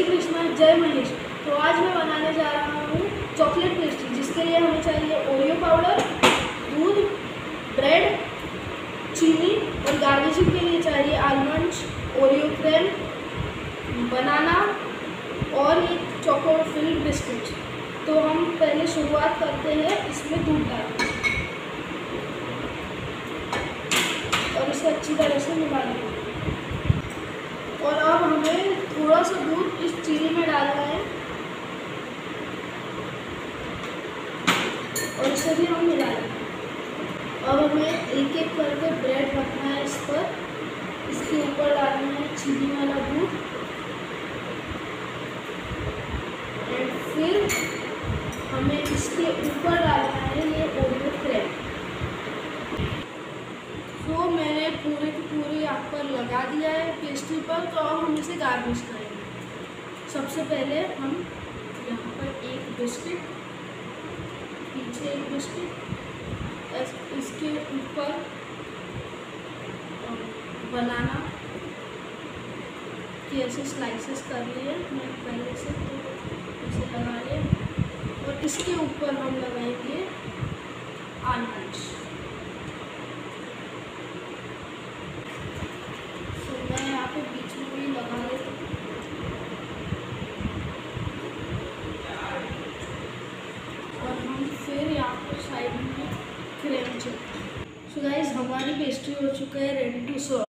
श्री कृष्णा, जय महेश। तो आज मैं बनाने जा रहा हूँ चॉकलेट पेस्ट्री जिसके लिए हमें चाहिए ओरियो पाउडर दूध ब्रेड चीनी और गार्निशिंग के लिए चाहिए आलमंड ओरियो क्रीम बनाना और एक चोको फिल्ड बिस्किट तो हम पहले शुरुआत करते हैं इसमें दूध डालते और इसे अच्छी तरह से मिला और अब हमें थोड़ा सा दूध इस चीनी में डालना है और इसे भी हम मिला लेंगे अब हमें एक एक करके ब्रेड रखना है इस पर। इसके ऊपर डालना है चीनी वाला दूध। एंड फिर हमें इसके ऊपर डालना है ये ओरियो क्रेम तो मैंने पूरे के पूरे यहाँ पर लगा दिया है पेस्ट्री पर तो अब हम इसे गार्निश करेंगे। सबसे पहले हम यहाँ पर एक बिस्किट एक बिस्किट इसके ऊपर बनाना। कि ऐसे स्लाइसेस कर लिए। मैं पहले से तो ऐसे लगा लिया और इसके ऊपर हम लगाएँगे आलमंड्स साइड में क्रेम सो गाइस हमारी पेस्ट्री हो चुका है रेडी टू सर्व